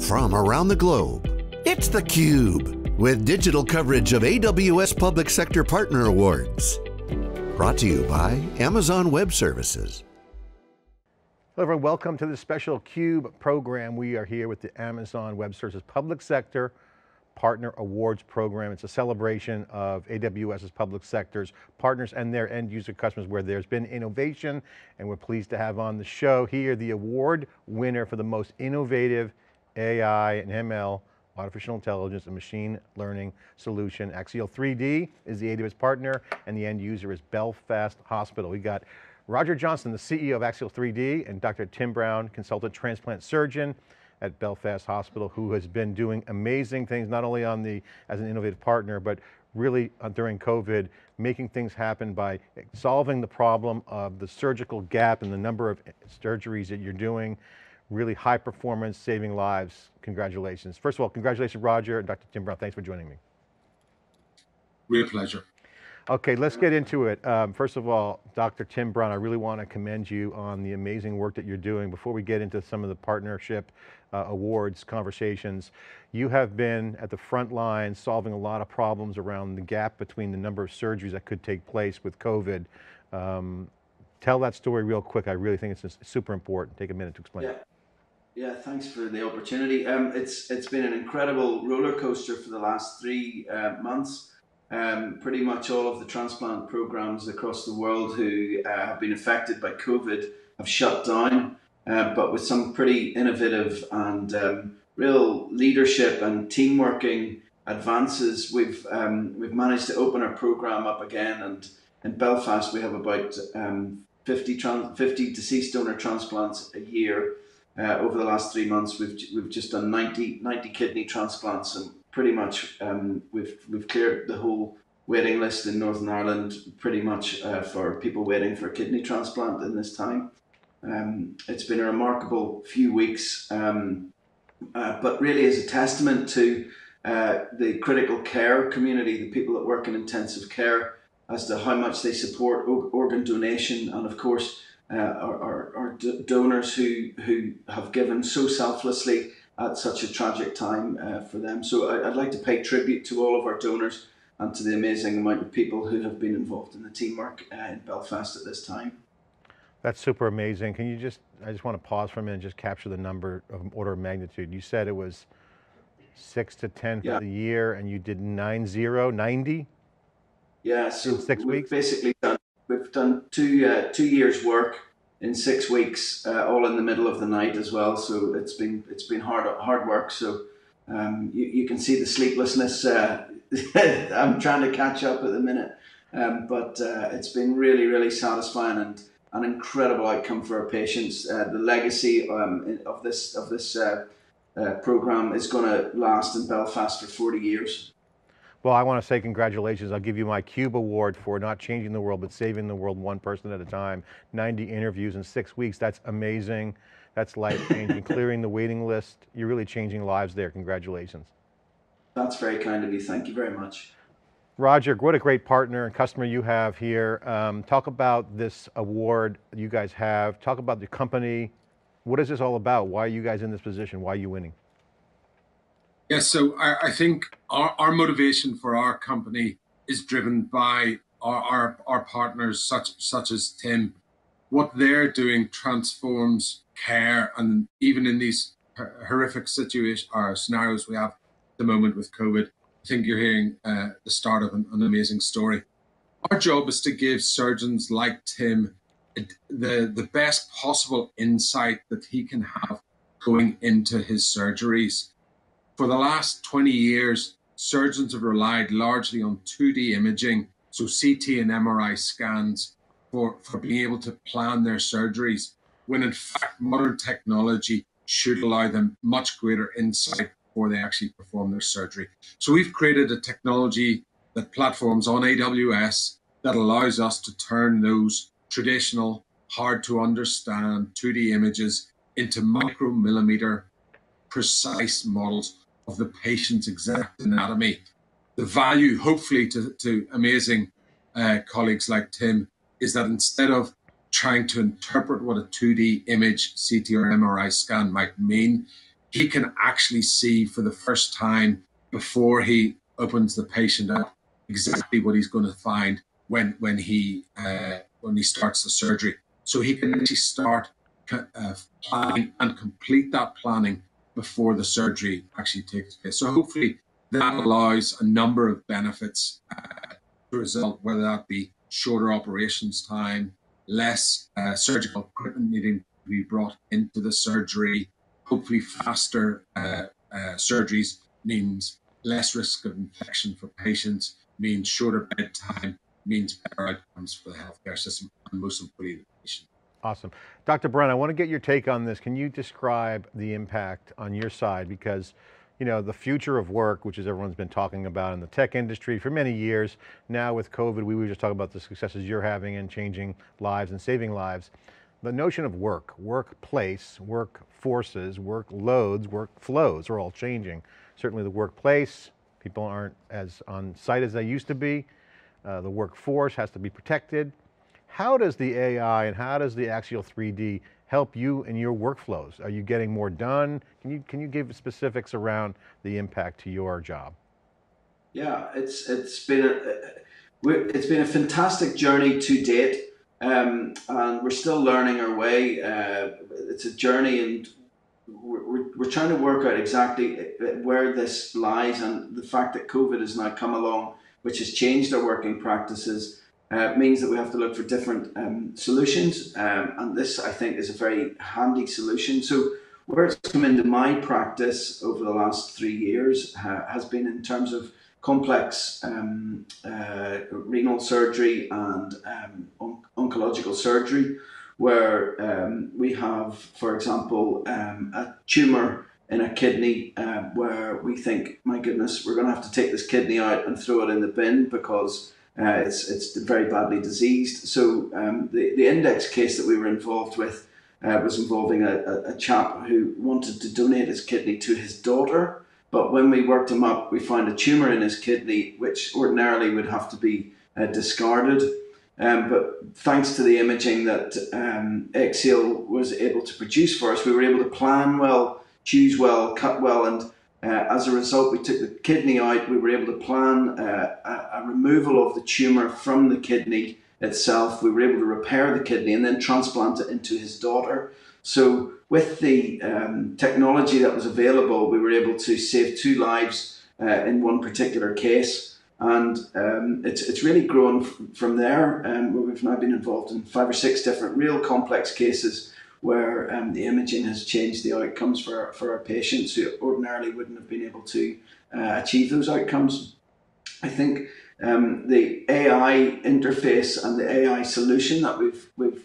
from around the globe. It's theCUBE, with digital coverage of AWS Public Sector Partner Awards. Brought to you by Amazon Web Services. Hello everyone, welcome to the special CUBE program. We are here with the Amazon Web Services Public Sector Partner Awards Program. It's a celebration of AWS's public sector's partners and their end user customers where there's been innovation and we're pleased to have on the show here the award winner for the most innovative AI and ML, artificial intelligence and machine learning solution. Axial 3D is the AWS partner and the end user is Belfast Hospital. We got Roger Johnston, the CEO of Axial 3D and Dr. Tim Brown, consultant transplant surgeon at Belfast Hospital, who has been doing amazing things, not only on the, as an innovative partner, but really uh, during COVID, making things happen by solving the problem of the surgical gap and the number of surgeries that you're doing, really high performance, saving lives. Congratulations. First of all, congratulations, Roger and Dr. Tim Brown. Thanks for joining me. Real pleasure. Okay, let's get into it. Um, first of all, Dr. Tim Brown, I really want to commend you on the amazing work that you're doing. Before we get into some of the partnership uh, awards conversations, you have been at the front line solving a lot of problems around the gap between the number of surgeries that could take place with COVID. Um, tell that story real quick. I really think it's super important. Take a minute to explain. Yeah. Yeah, thanks for the opportunity. Um, it's it's been an incredible roller coaster for the last three uh, months. Um, pretty much all of the transplant programs across the world who uh, have been affected by COVID have shut down, uh, but with some pretty innovative and um, real leadership and team working advances, we've um, we've managed to open our program up again. And in Belfast, we have about um, 50, 50 deceased donor transplants a year. Uh, over the last three months, we've we've just done 90, 90 kidney transplants, and pretty much um, we've we've cleared the whole waiting list in Northern Ireland, pretty much uh, for people waiting for a kidney transplant in this time. Um, it's been a remarkable few weeks, um, uh, but really is a testament to uh, the critical care community, the people that work in intensive care, as to how much they support organ donation, and of course uh, our, our, our donors who, who have given so selflessly at such a tragic time uh, for them. So I, would like to pay tribute to all of our donors and to the amazing amount of people who have been involved in the teamwork uh, in Belfast at this time. That's super amazing. Can you just, I just want to pause for a minute and just capture the number of order of magnitude. You said it was six to 10 for yeah. the year and you did nine zero, 90? Yeah, so six we've weeks? basically done we've done two uh, two years work in six weeks, uh, all in the middle of the night as well. So it's been it's been hard hard work. So um, you, you can see the sleeplessness. Uh, I'm trying to catch up at the minute, um, but uh, it's been really really satisfying and an incredible outcome for our patients. Uh, the legacy um, of this of this uh, program is going to last in Belfast for 40 years. Well, I want to say congratulations. I'll give you my CUBE award for not changing the world, but saving the world one person at a time. 90 interviews in six weeks, that's amazing. That's life changing, clearing the waiting list. You're really changing lives there, congratulations. That's very kind of you, thank you very much. Roger, what a great partner and customer you have here. Um, talk about this award you guys have. Talk about the company. What is this all about? Why are you guys in this position? Why are you winning? Yes, so I, I think our, our motivation for our company is driven by our, our, our partners, such such as Tim. What they're doing transforms care, and even in these horrific situations or scenarios we have at the moment with COVID, I think you're hearing uh, the start of an, an amazing story. Our job is to give surgeons like Tim the the best possible insight that he can have going into his surgeries for the last 20 years, surgeons have relied largely on 2D imaging, so CT and MRI scans, for, for being able to plan their surgeries, when in fact, modern technology should allow them much greater insight before they actually perform their surgery. So we've created a technology that platforms on AWS that allows us to turn those traditional, hard to understand 2D images into micromillimeter precise models of the patient's exact anatomy. The value, hopefully, to, to amazing uh, colleagues like Tim, is that instead of trying to interpret what a 2D image, CT or MRI scan might mean, he can actually see for the first time before he opens the patient up exactly what he's going to find when when he uh, when he starts the surgery. So he can actually start uh, planning and complete that planning before the surgery actually takes place. So hopefully that allows a number of benefits uh, to result, whether that be shorter operations time, less uh, surgical equipment needing to be brought into the surgery, hopefully faster uh, uh, surgeries means less risk of infection for patients, means shorter bed time, means better outcomes for the healthcare system and most importantly. Awesome. Dr. Brown, I want to get your take on this. Can you describe the impact on your side? Because you know, the future of work, which is everyone's been talking about in the tech industry for many years. Now with COVID, we were just talking about the successes you're having in changing lives and saving lives. The notion of work, workplace, work forces, work loads, work flows are all changing. Certainly the workplace, people aren't as on site as they used to be. Uh, the workforce has to be protected. How does the AI and how does the Axial 3D help you in your workflows? Are you getting more done? Can you, can you give specifics around the impact to your job? Yeah, it's, it's been a, it's been a fantastic journey to date. Um, and we're still learning our way. Uh, it's a journey and we're, we're trying to work out exactly where this lies and the fact that COVID has now come along, which has changed our working practices uh, means that we have to look for different um, solutions. Um, and this, I think, is a very handy solution. So, where it's come into my practice over the last three years uh, has been in terms of complex um, uh, renal surgery and um, on- oncological surgery, where um, we have, for example, um, a tumor in a kidney uh, where we think, my goodness, we're going to have to take this kidney out and throw it in the bin because uh, it's, it's very badly diseased. So um, the, the index case that we were involved with uh, was involving a, a, a, chap who wanted to donate his kidney to his daughter. But when we worked him up, we found a tumour in his kidney, which ordinarily would have to be uh, discarded. Um, but thanks to the imaging that um, was able to produce for us, we were able to plan well, choose well, cut well, and uh, as a result, we took the kidney out. We were able to plan uh, a, a, removal of the tumor from the kidney itself. We were able to repair the kidney and then transplant it into his daughter. So, with the um, technology that was available, we were able to save two lives uh, in one particular case. And um, it's, it's really grown from there. Um, we've now been involved in five or six different real complex cases where um, the imaging has changed the outcomes for, for our patients who ordinarily wouldn't have been able to uh, achieve those outcomes. I think um, the AI interface and the AI solution that we've we've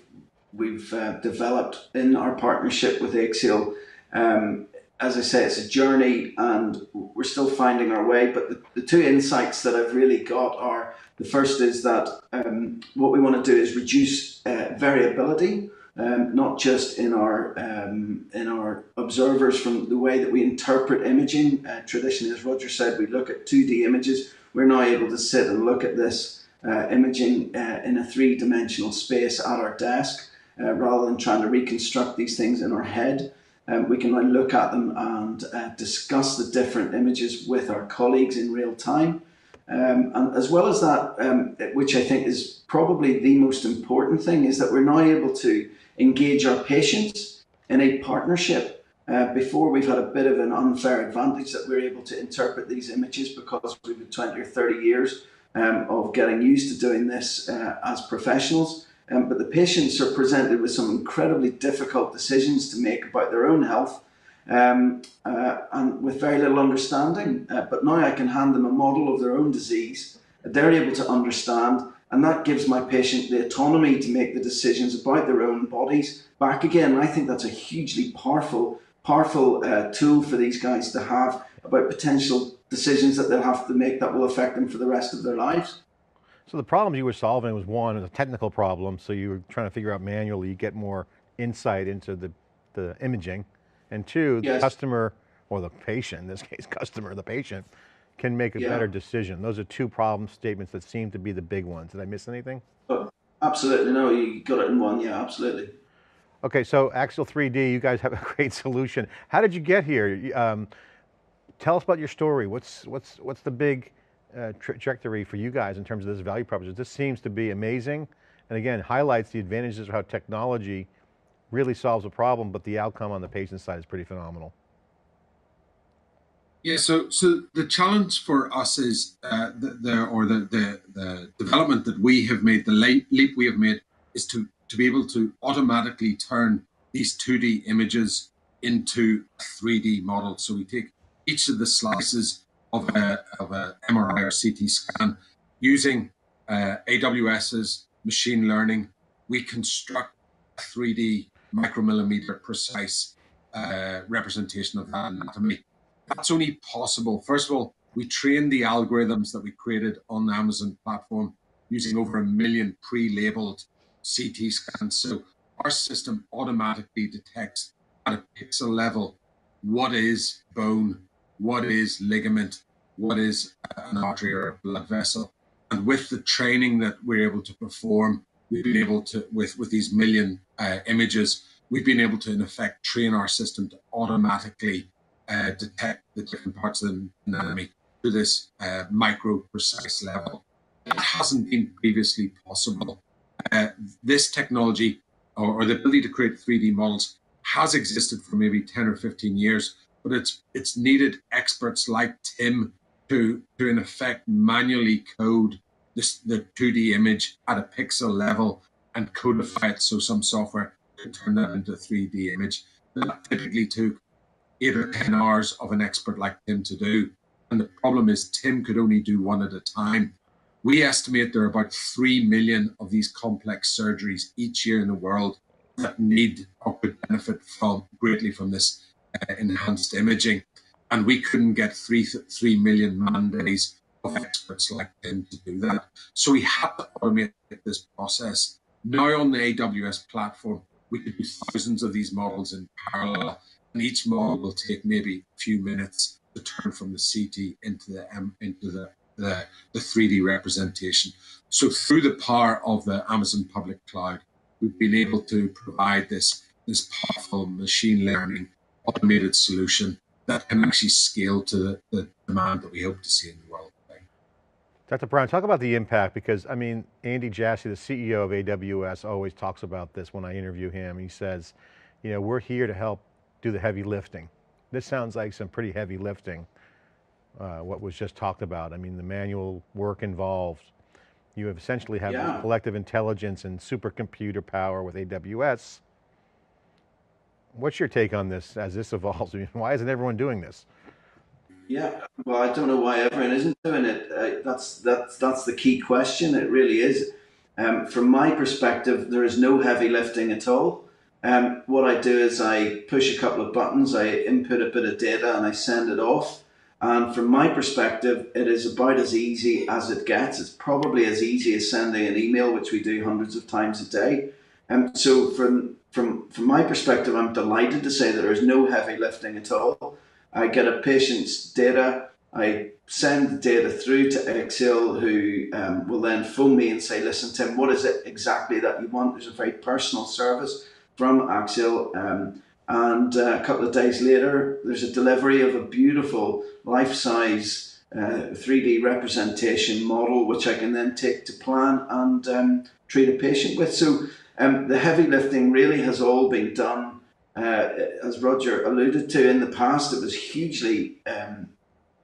we've uh, developed in our partnership with Axial, um, as I say, it's a journey and we're still finding our way. But the, the two insights that I've really got are the first is that um, what we want to do is reduce uh, variability um, not just in our um, in our observers from the way that we interpret imaging. Uh, traditionally, as Roger said, we look at 2D images. We're now able to sit and look at this uh, imaging uh, in a three-dimensional space at our desk, uh, rather than trying to reconstruct these things in our head. Um, we can now look at them and uh, discuss the different images with our colleagues in real time. Um, and as well as that, um, which I think is probably the most important thing, is that we're now able to engage our patients in a partnership. Uh, before we've had a bit of an unfair advantage that we're able to interpret these images because we've had 20 or 30 years um, of getting used to doing this uh, as professionals. Um, but the patients are presented with some incredibly difficult decisions to make about their own health um, uh, and with very little understanding. Uh, but now I can hand them a model of their own disease. They're able to understand and that gives my patient the autonomy to make the decisions about their own bodies back again. I think that's a hugely powerful, powerful uh, tool for these guys to have about potential decisions that they'll have to make that will affect them for the rest of their lives. So the problems you were solving was one, a technical problem. So you were trying to figure out manually, you get more insight into the, the imaging. And two, yes. the customer or the patient, in this case, customer, the patient, can make a yeah. better decision. Those are two problem statements that seem to be the big ones. Did I miss anything? Oh, absolutely. No, you got it in one. Yeah, absolutely. Okay, so Axial 3D, you guys have a great solution. How did you get here? Um, tell us about your story. What's, what's, what's the big uh, trajectory for you guys in terms of this value proposition? This seems to be amazing. And again, highlights the advantages of how technology really solves a problem, but the outcome on the patient side is pretty phenomenal. Yeah, so so the challenge for us is uh, the, the or the, the the development that we have made, the leap we have made, is to to be able to automatically turn these 2D images into a 3D model. So we take each of the slices of a, of a MRI or CT scan using uh, AWS's machine learning. We construct a 3D micromillimeter precise uh, representation of that anatomy. That's only possible. First of all, we train the algorithms that we created on the Amazon platform using over a million pre-labeled CT scans. So our system automatically detects at a pixel level what is bone, what is ligament, what is an artery or a blood vessel. And with the training that we're able to perform, we've been able to, with, with these million uh, images, we've been able to, in effect, train our system to automatically uh, detect the different parts of the anatomy to this uh, micro precise level. It hasn't been previously possible. Uh, this technology or, or, the ability to create 3D models has existed for maybe 10 or 15 years, but it's it's needed experts like Tim to, to in effect manually code this, the 2D image at a pixel level and codify it so some software can turn that into a 3D image. That typically took eight or 10 hours of an expert like Tim to do. And the problem is, Tim could only do one at a time. We estimate there are about 3 million of these complex surgeries each year in the world that need or could benefit from greatly from this uh, enhanced imaging. And we couldn't get three, 3 million man days of experts like Tim to do that. So we had to automate this process. Now on the AWS platform, we could do thousands of these models in parallel and each model will take maybe a few minutes to turn from the CT into the M, into the, the, the 3D representation. So through the power of the Amazon public cloud, we've been able to provide this, this powerful machine learning automated solution that can actually scale to the, the demand that we hope to see in the. Dr. Brown, talk about the impact because I mean, Andy Jassy, the CEO of AWS always talks about this when I interview him. He says, you know, we're here to help do the heavy lifting. This sounds like some pretty heavy lifting, uh, what was just talked about. I mean, the manual work involved. You have essentially have yeah. collective intelligence and supercomputer power with AWS. What's your take on this as this evolves? I mean, why isn't everyone doing this? Yeah, well, I don't know why everyone isn't doing it. Uh, that's that's that's the key question. It really is. Um, from my perspective, there is no heavy lifting at all. Um, what I do is I push a couple of buttons, I input a bit of data, and I send it off. And from my perspective, it is about as easy as it gets. It's probably as easy as sending an email, which we do hundreds of times a day. And so, from from from my perspective, I'm delighted to say that there is no heavy lifting at all. I get a patient's data. I send the data through to Axial, who um, will then phone me and say, "Listen, Tim, what is it exactly that you want?" There's a very personal service from Axial. Um, and uh, a couple of days later, there's a delivery of a beautiful life size uh, 3D representation model, which I can then take to plan and um, treat a patient with. So um, the heavy lifting really has all been done, uh, as Roger alluded to in the past. It was hugely um,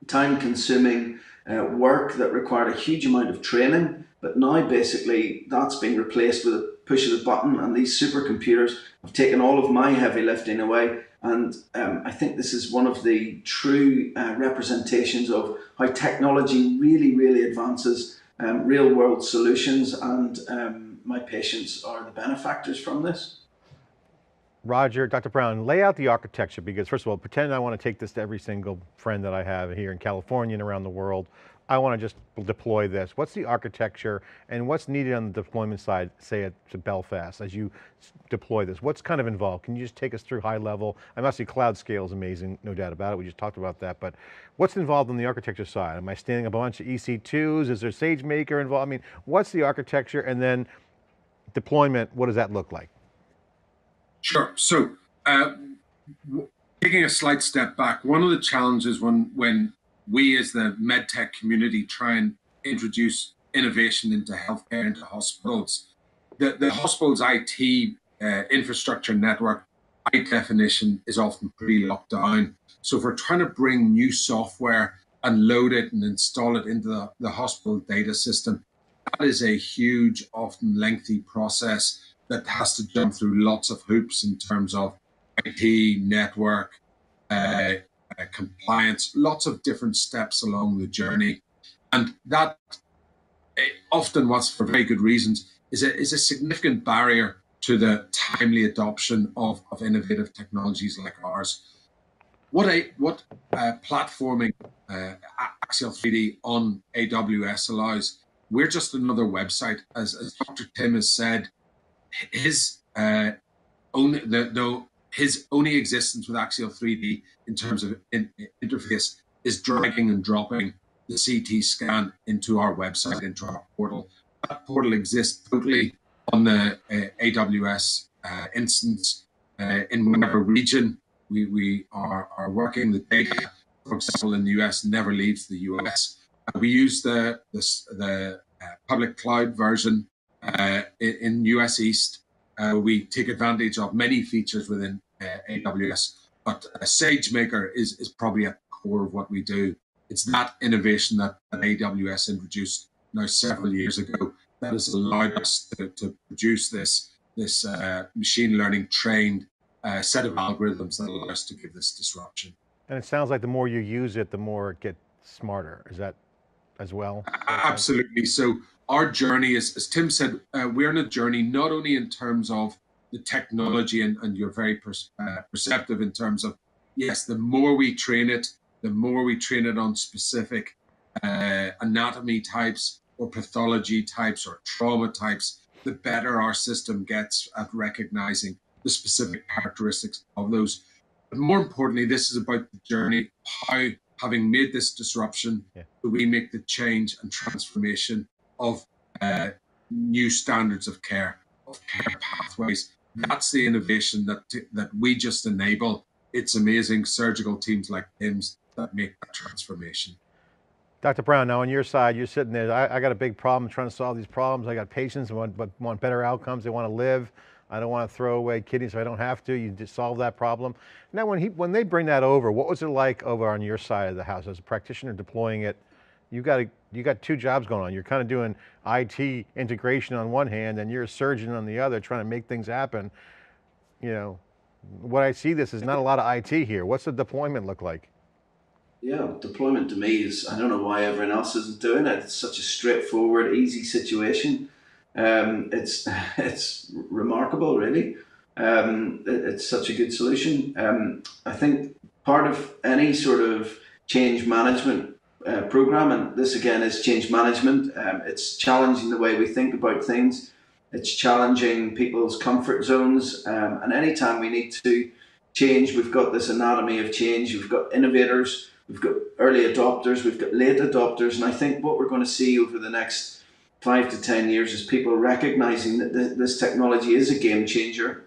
time consuming uh, work that required a huge amount of training. But now basically that's been replaced with a push of the button, and these supercomputers have taken all of my heavy lifting away. And um, I think this is one of the true uh, representations of how technology really, really advances um, real world solutions, and um, my patients are the benefactors from this. Roger, Dr. Brown, lay out the architecture because first of all, pretend I want to take this to every single friend that I have here in California and around the world. I want to just deploy this. What's the architecture and what's needed on the deployment side, say at to Belfast, as you deploy this? What's kind of involved? Can you just take us through high level? I must say cloud scale is amazing, no doubt about it. We just talked about that, but what's involved on the architecture side? Am I standing up a bunch of EC2s? Is there SageMaker involved? I mean, what's the architecture and then deployment, what does that look like? Sure. So, uh, taking a slight step back, one of the challenges when when we as the medtech community try and introduce innovation into healthcare, into hospitals, the, the hospital's IT uh, infrastructure network, by definition, is often pretty locked down. So if we're trying to bring new software and load it and install it into the, the hospital data system, that is a huge, often lengthy process that has to jump through lots of hoops in terms of IT, network, uh, uh, compliance, lots of different steps along the journey. And that uh, often, what's for very good reasons, is a, is a significant barrier to the timely adoption of, of innovative technologies like ours. What a what uh, platforming uh, Axial 3D on AWS allows, we're just another website. As, as Dr. Tim has said, his uh, only the, the his only existence with Axial 3D in terms of in, interface is dragging and dropping the CT scan into our website, into our portal. That portal exists totally on the uh, AWS uh, instance uh, in whatever region we, we are, are working. The data, for example, in the US never leaves the US. We use the, the, the uh, public cloud version uh, in, US East. we take advantage of many features within AWS, but SageMaker is, is probably at the core of what we do. It's that innovation that, that AWS introduced now several years ago that has allowed us to, to produce this this uh, machine learning trained uh, set of algorithms that allow us to give this disruption. And it sounds like the more you use it, the more it gets smarter. Is that as well? Absolutely. So our journey is, as Tim said, uh, we're on a journey not only in terms of the technology, and, and you're very per, uh, perceptive in terms of yes, the more we train it, the more we train it on specific uh, anatomy types, or pathology types or trauma types, the better our system gets at recognizing the specific characteristics of those. But more importantly, this is about the journey, how having made this disruption, yeah. we make the change and transformation of uh, new standards of care, of care pathways. That's the innovation that that we just enable. It's amazing surgical teams like Tim's that make that transformation. Dr. Brown, now on your side, you're sitting there, I, I, got a big problem trying to solve these problems. I got patients who want, but want better outcomes. They want to live. I don't want to throw away kidneys if I don't have to. You just solve that problem. Now, when, he, when they bring that over, what was it like over on your side of the house as a practitioner deploying it? You got a, you got two jobs going on. You're kind of doing IT integration on one hand, and you're a surgeon on the other, trying to make things happen. You know, what I see this is not a lot of IT here. What's the deployment look like? yeah, deployment to me is I don't know why everyone else isn't doing it. It's such a straightforward, easy situation. Um, it's it's remarkable, really. Um, it, it's such a good solution. Um, I think part of any sort of change management uh, program, and this again is change management. Um, it's challenging the way we think about things. It's challenging people's comfort zones, um, and anytime we need to change, we've got this anatomy of change. We've got innovators We've got early adopters, we've got late adopters, and I think what we're going to see over the next five to 10 years is people recognizing that this technology is a game changer,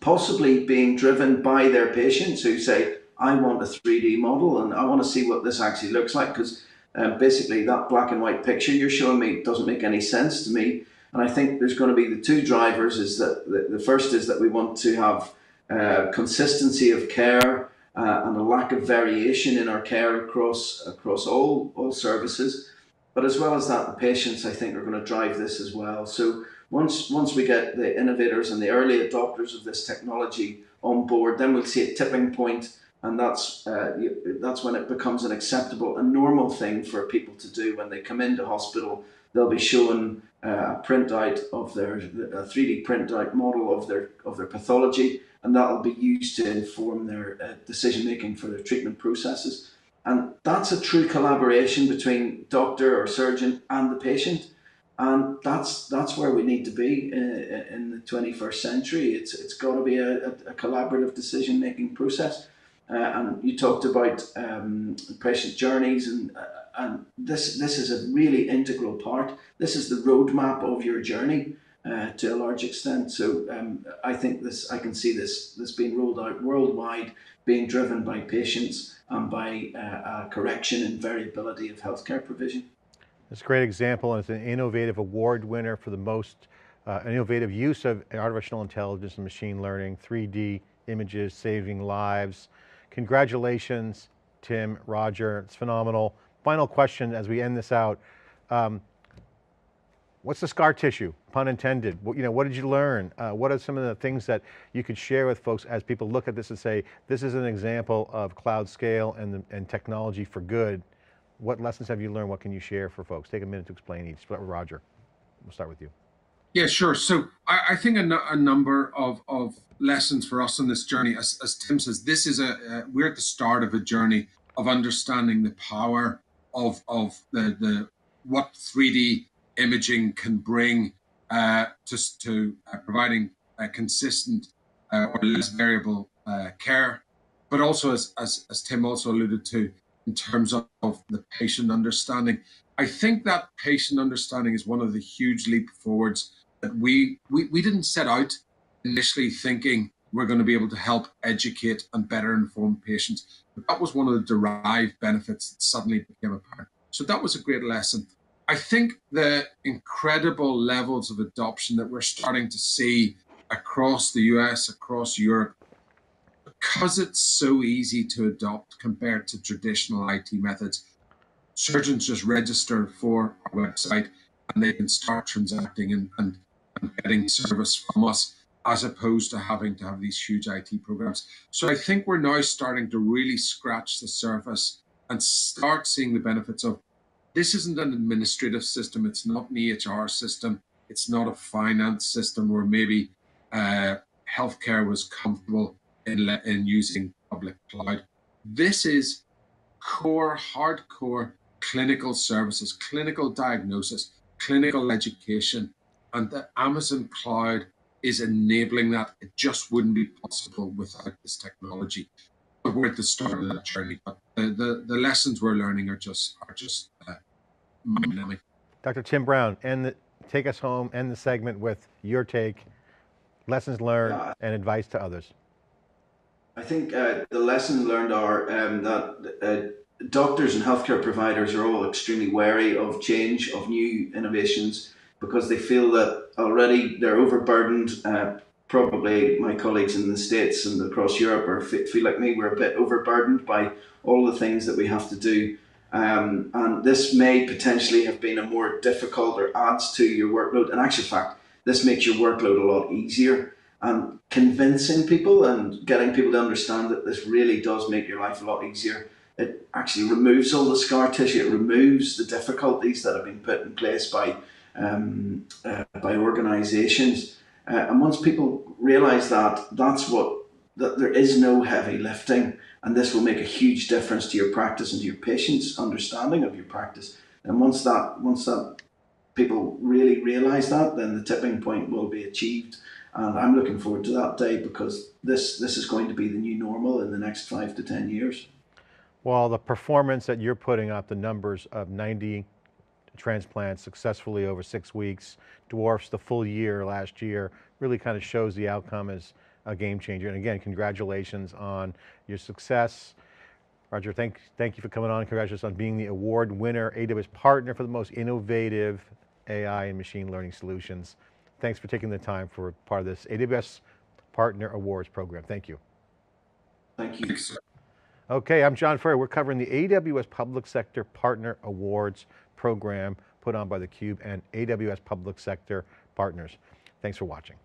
possibly being driven by their patients who say, I want a 3D model and I want to see what this actually looks like because uh, basically that black and white picture you're showing me doesn't make any sense to me. And I think there's going to be the two drivers is that the, the first is that we want to have uh, consistency of care uh, and a lack of variation in our care across across all all services. But as well as that, the patients I think are going to drive this as well. So once once we get the innovators and the early adopters of this technology on board, then we'll see a tipping point, and that's uh, that's when it becomes an acceptable and normal thing for people to do when they come into hospital. They'll be shown uh, a printout of their a 3D printout model of their of their pathology and that'll be used to inform their uh, decision making for their treatment processes. And that's a true collaboration between doctor or surgeon and the patient. And that's that's where we need to be in, uh, in the 21st century. It's it's got to be a, a, collaborative decision making process. Uh, and you talked about um, patient journeys, and uh, and this this is a really integral part. This is the roadmap of your journey. Uh, to a large extent. So um, I think this, I can see this, this being rolled out worldwide, being driven by patients and by uh, correction and variability of healthcare provision. It's a great example and it's an innovative award winner for the most uh, innovative use of artificial intelligence and machine learning, 3D images, saving lives. Congratulations, Tim, Roger, it's phenomenal. Final question as we end this out. Um, what's the scar tissue, pun intended? What, you know, what did you learn? Uh, what are some of the things that you could share with folks as people look at this and say, this is an example of cloud scale and, and technology for good. What lessons have you learned? What can you share for folks? Take a minute to explain each. Roger, we'll start with you. Yeah, sure. So I, I think a, a, number of, of lessons for us on this journey, as, as Tim says, this is a, uh, we're at the start of a journey of understanding the power of, of the, the what 3D imaging can bring uh, just to uh, providing a consistent uh, or less variable uh, care, but also as, as, as Tim also alluded to, in terms of, of the patient understanding. I think that patient understanding is one of the huge leap forwards that we, we, we didn't set out initially thinking we're going to be able to help educate and better inform patients. But that was one of the derived benefits that suddenly became apparent. So that was a great lesson. I think the incredible levels of adoption that we're starting to see across the US, across Europe, because it's so easy to adopt compared to traditional IT methods, surgeons just register for our website and they can start transacting and, and, and getting service from us as opposed to having to have these huge IT programs. So I think we're now starting to really scratch the surface and start seeing the benefits of this isn't an administrative system, it's not an EHR system, it's not a finance system where maybe uh, healthcare was comfortable in, in using public cloud. This is core, hardcore clinical services, clinical diagnosis, clinical education, and the Amazon cloud is enabling that. It just wouldn't be possible without this technology. But we're at the start of that journey. But the, the, the lessons we're learning are just are just mind-numbing. Dr. Tim Brown, and take us home, end the segment with your take, lessons learned, uh, and advice to others. I think uh, the lessons learned are um, that uh, doctors and healthcare providers are all extremely wary of change, of new innovations, because they feel that already they're overburdened. Uh, probably my colleagues in the States and across Europe are feel like me, we're a bit overburdened by all the things that we have to do. Um, and this may potentially have been a more difficult or adds to your workload. In actual fact, this makes your workload a lot easier. And convincing people and getting people to understand that this really does make your life a lot easier. It actually removes all the scar tissue. It removes the difficulties that have been put in place by um, uh, by organisations. Uh, and once people realise that, that's what that there is no heavy lifting, and this will make a huge difference to your practice and to your patients' understanding of your practice. And once that once that people really realise that, then the tipping point will be achieved. And I'm looking forward to that day because this this is going to be the new normal in the next five to ten years. Well, the performance that you're putting up, the numbers of 90 transplants successfully over six weeks, dwarfs the full year last year, really kind of shows the outcome as a game changer. And again, congratulations on your success. Roger, thank, thank you for coming on. Congratulations on being the award winner, AWS partner for the most innovative AI and machine learning solutions. Thanks for taking the time for part of this AWS Partner Awards program. Thank you. Thank you. Okay, I'm John Furrier. We're covering the AWS Public Sector Partner Awards program put on by theCUBE and AWS Public Sector Partners. Thanks for watching.